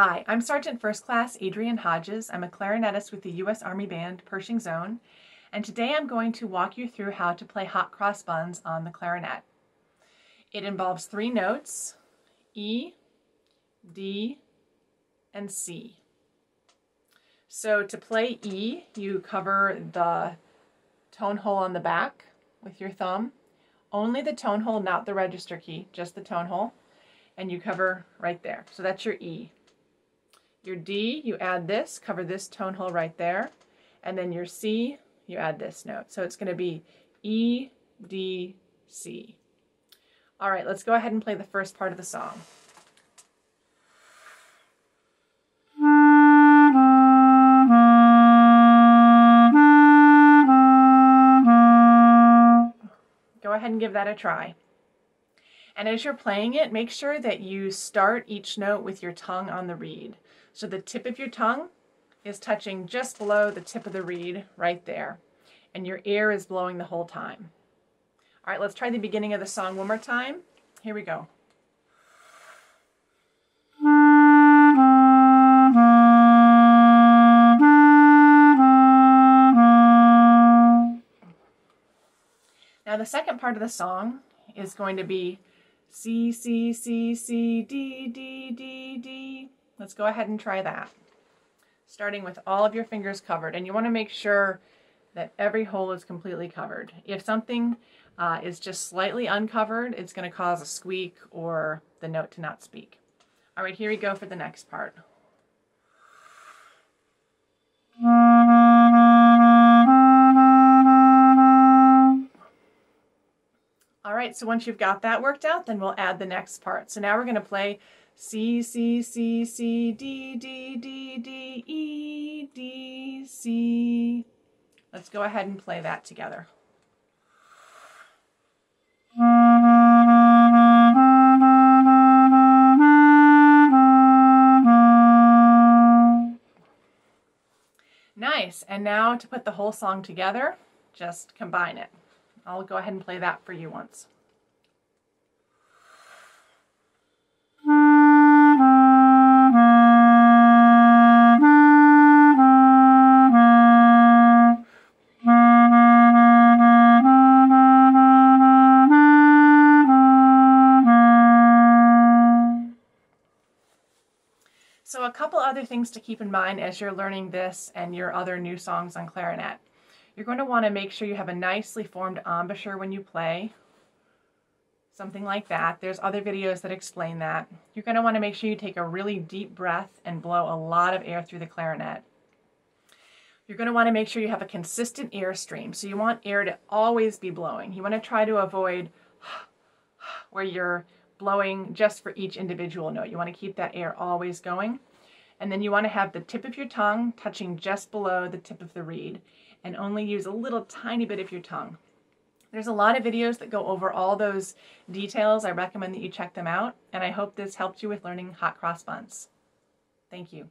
Hi, I'm Sergeant First Class Adrienne Hodges. I'm a clarinetist with the U.S. Army Band Pershing's Own, and today I'm going to walk you through how to play hot cross buns on the clarinet. It involves three notes, E, D, and C. So to play E, you cover the tone hole on the back with your thumb, only the tone hole, not the register key, just the tone hole, and you cover right there. So that's your E. Your D, you add this, cover this tone hole right there. And then your C, you add this note. So it's going to be E, D, C. All right, let's go ahead and play the first part of the song. Go ahead and give that a try. And as you're playing it, make sure that you start each note with your tongue on the reed. So the tip of your tongue is touching just below the tip of the reed right there. And your air is blowing the whole time. All right, let's try the beginning of the song one more time. Here we go. Now the second part of the song is going to be C, C, C, C, D, D, D, D. Let's go ahead and try that. Starting with all of your fingers covered. And you want to make sure that every hole is completely covered. If something uh, is just slightly uncovered, it's going to cause a squeak or the note to not speak. All right, here we go for the next part. All right, so once you've got that worked out, then we'll add the next part. So now we're going to play C, C, C, C, D, D, D, D, E, D, C. Let's go ahead and play that together. Nice, and now to put the whole song together, just combine it. I'll go ahead and play that for you once. So a couple other things to keep in mind as you're learning this and your other new songs on clarinet. You're going to want to make sure you have a nicely formed embouchure when you play, something like that. There's other videos that explain that. You're going to want to make sure you take a really deep breath and blow a lot of air through the clarinet. You're going to want to make sure you have a consistent air stream. So you want air to always be blowing. You want to try to avoid where you're blowing just for each individual note. You want to keep that air always going. And then you want to have the tip of your tongue touching just below the tip of the reed and only use a little tiny bit of your tongue. There's a lot of videos that go over all those details. I recommend that you check them out. And I hope this helped you with learning hot cross buns. Thank you.